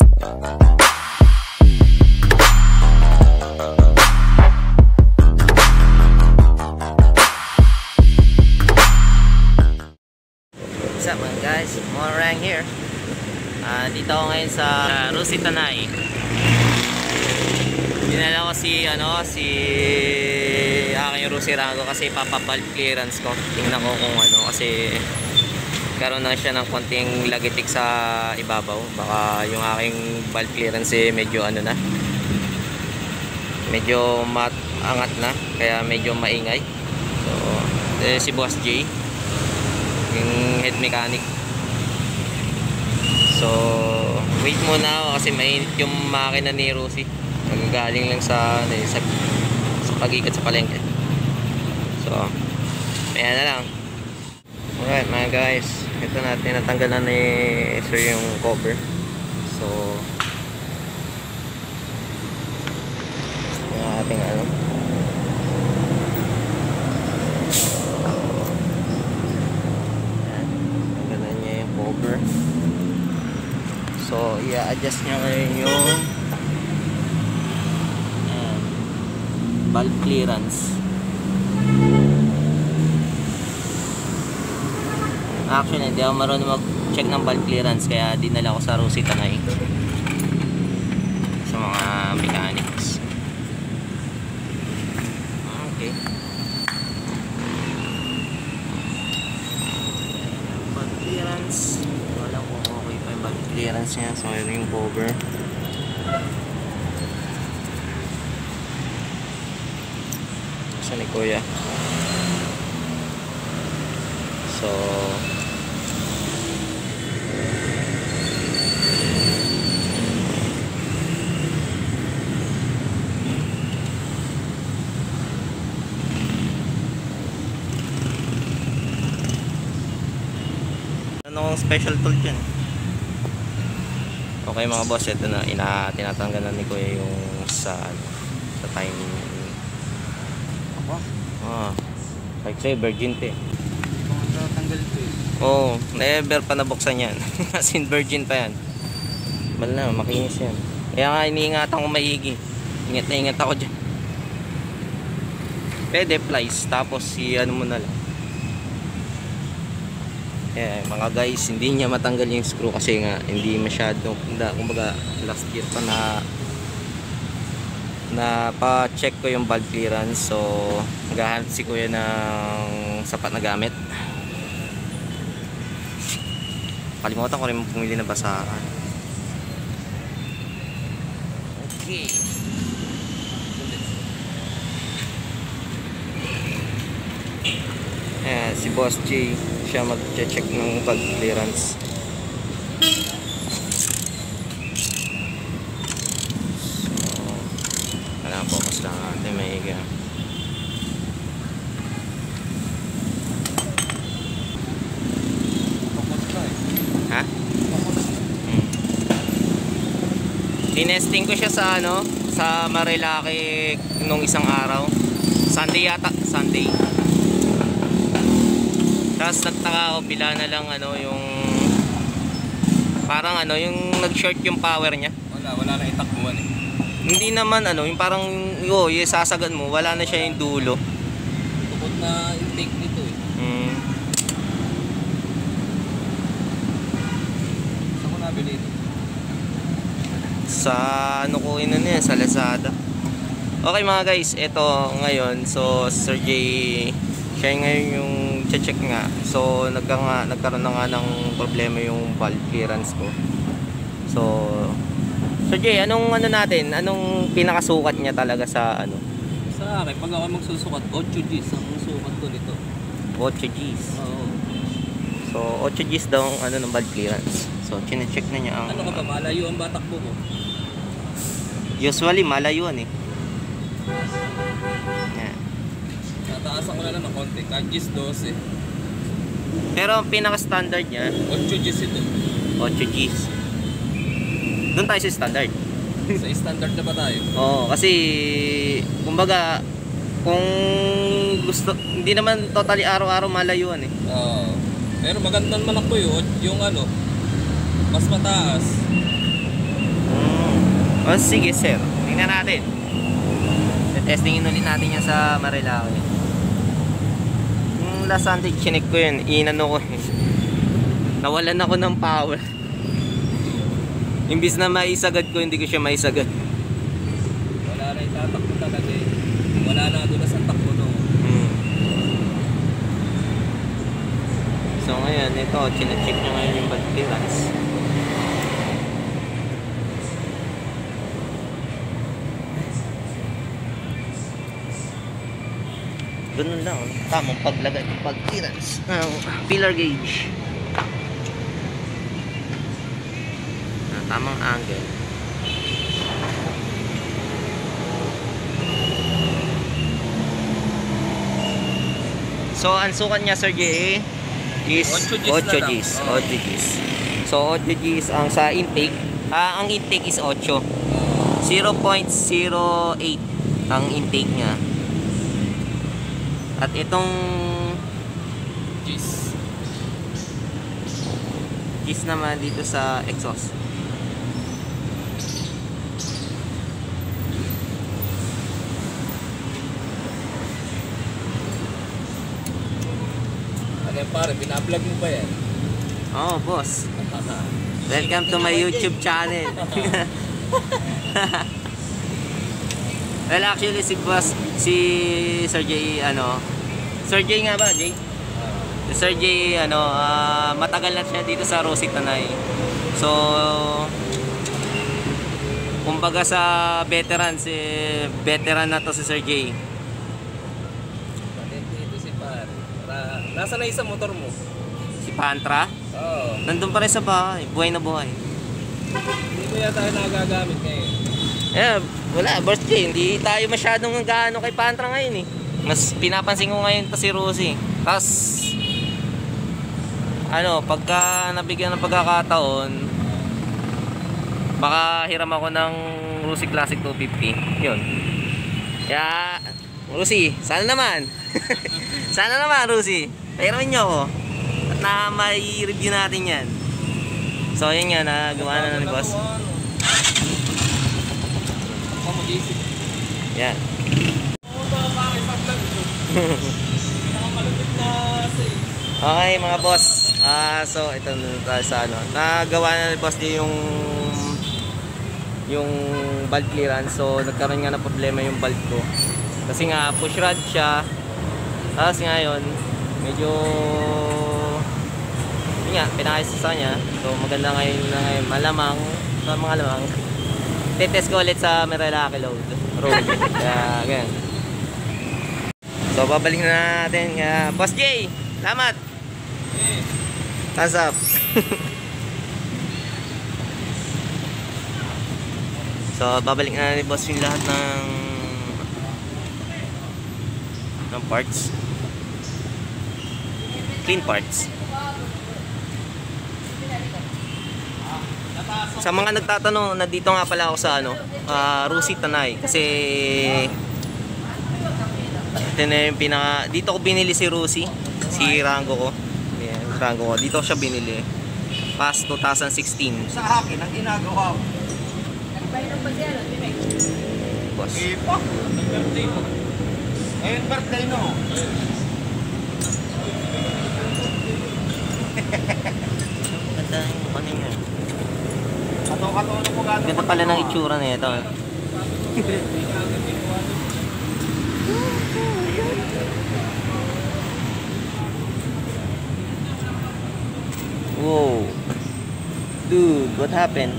What's up mga guys? Morang here. Ah, dito ako ngayon sa Rusi Tanay. Dinala ko si ano, si aking Rusi Rango kasi papapal clearance ko. Tingnan ko kung ano kasi karoon na siya ng konting lagitik sa ibabaw. Baka yung aking valve clearance eh medyo ano na. Medyo mat angat na kaya medyo maingay. So, eh, si Boss J yung head mechanic so wait muna ako kasi mainit yung makina ni Rosie nagagaling lang sa ano, eh, sa, sa pagikat sa palengke so ayan na lang alright mga guys ito natin natanggal na ni sir yung cover so yung ating ano niya yung cover. So, i-adjust niya ngayon yung ayan, valve clearance. Actually, hindi ako marunong mag-check ng valve clearance kaya dinala ko sa Rosie Tanay sa mga mechanics. Okay. Bag clearance. Wala kung okay pa yung bag clearance niya. So, yun yung cover. Sa ni Kuya. So, ano kong special tool dyan? Okay mga boss ito na. Ina tinatanggal na ni kuya yung sa ano, sa time Ako? ah like say virgin eh Kung tatanggal ito eh. oo never pa nabuksan yan. As in virgin pa yan. Mal na makinis yan. Kaya nga iniingatan ko maigi. Ingat na ingat ako dyan. Pwede plies tapos si ano mo na lang eh, mga guys, hindi niya matanggal yung screw kasi nga hindi masyado, hindi, kumbaga last year pa na na pa-check ko yung valve clearance so naghahanap si kuya ng sapat na gamit. Kalimutan ko rin pumili na basahan okay Ayan, si Boss J siya mag-check ng valve clearance so kailangan focus lang natin mahiga Pakot ka eh. ha? Hmm. Tinesting ko siya sa ano sa Marilaki nung isang araw Sunday yata Sunday tapos nagtaka ako bila na lang ano yung parang ano yung nag-short yung power niya Wala, wala na itakbuhan eh. hindi naman ano yung parang yo yung sasagan mo wala na siya yung dulo Tukot na intake nito eh. mm. Saan ko nabili ito? sa ano ko ino niya sa Lazada okay mga guys ito ngayon so Sir J siya ngayon yung check nga. So nagka nga, nagkaroon na nga ng problema yung valve clearance ko. So Sir J anong ano natin? Anong pinakasukat niya talaga sa ano? Sa akin, pag ako magsusukat, 8 Gs ang sukat ko nito. 8 Gs. Oo. so 8 Gs daw ang ano ng valve clearance. So chine-check na niya ang Ano ka ba, malayo ang batakbo mo? usually malayuan eh Yan. Nataasan ko na lang ng konti. Kahit Gs 12. pero ang pinaka-standard niya 8 Gs ito. 8 Gs. Doon tayo sa standard. Sa standard na ba tayo? Oo, kasi kumbaga kung gusto hindi naman totally araw-araw malayuan eh. Oo. Pero magandang manakbo yun. Yung ano, mas mataas. Mm. O sige sir, tingnan natin. Testingin ulit natin yan sa Marilaki. Yung last Sunday, chinek ko yun. Inano ko eh. Nawalan ako ng power. Imbis na maisagad ko, hindi ko siya maisagad. Wala na itatakbo talaga eh. Wala na doon sa takbo no. Hmm. So ngayon, ito, chinecheck nyo ngayon yung bad Ganun lang, tamang paglagay ng bad clearance ng pillar gauge. Ah, tamang angle. So, ang sukat niya, Sir J, is 8 8 Gs na lang. Gs. Oo. 8 Gs. So, 8 Gs ang sa intake. Ah, ang intake is 8. 0.08 ang intake niya. At itong Jeez. Gs naman dito sa exhaust. Ano pare, binablog mo ba yan? Oh, boss. Welcome to my YouTube channel. well, actually si boss si Sir J ano Sir J nga ba, J? Si Sir J ano ah, matagal na siya dito sa Rosie Tanay. So kumbaga sa veteran si veteran na to si Sir J. Patente ito si. Para, nasa na isa motor mo? Si Pantra. Oo. Nandun pa rin sa bahay. Buhay na buhay. Hindi mo yata nagagamit ngayon. Eh, wala, birthday. Hindi tayo masyadong gaano kay Pantra ngayon eh. Mas pinapansin ko ngayon to si Rosie. Tapos, ano, pagka nabigyan ng pagkakataon, baka hiram ako ng Rosie Classic 250. Yun. Kaya, Rosie, sana naman. sana naman, Rosie. Pahiramin nyo ako. At na may review natin yan. So, yun nga, nagawa na ni boss. Ako mag-isip. Yan. Pare, sa vlog ito. Nakamalupit na say. Okay mga boss. Ah, so ito na tayo sa ano. Nagawa na ni boss din yung yung valve clearance. So nagkaroon nga ng problema yung valve ko. Kasi nga push rod siya. Tapos ngayon, medyo yun nga, pinakayos sa kanya. So maganda ngayon na ngayon. Malamang, sa mga lamang. Tetest ko ulit sa Meralaki Road. Road. Kaya, ganyan. So babalik na natin. Kaya, Boss J, salamat! Eh, Thumbs up. so, babalik na ni boss yung lahat ng ng parts. Clean parts. Sa mga nagtatanong, nandito nga pala ako sa ano, ah, Rusi Tanay kasi ito na yung pinaka, dito ko binili si Rusi, si Rango ko. Ayan, Rango ko. Dito ko siya binili. Past 2016. sa akin ang ginagawa ko. Boss. Ipa. birthday mo. Ngayon birthday no. Ganda yung ano niya. Ganda pala ng itsura na ito. Whoa. Dude, what happened?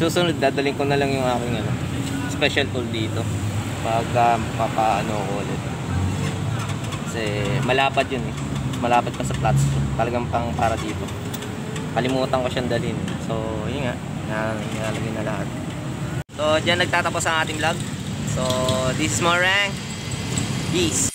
Susunod, dadaling ko na lang yung aking ano, special tool dito. Pagka papaano ko ulit. Kasi malapad yun eh. Malapad pa sa flats. Talagang pang para dito. Kalimutan ko siyang dalhin. So, yun nga. Na, nilalagay na lahat. So, dyan nagtatapos ang ating vlog. So, this is Morang. Peace.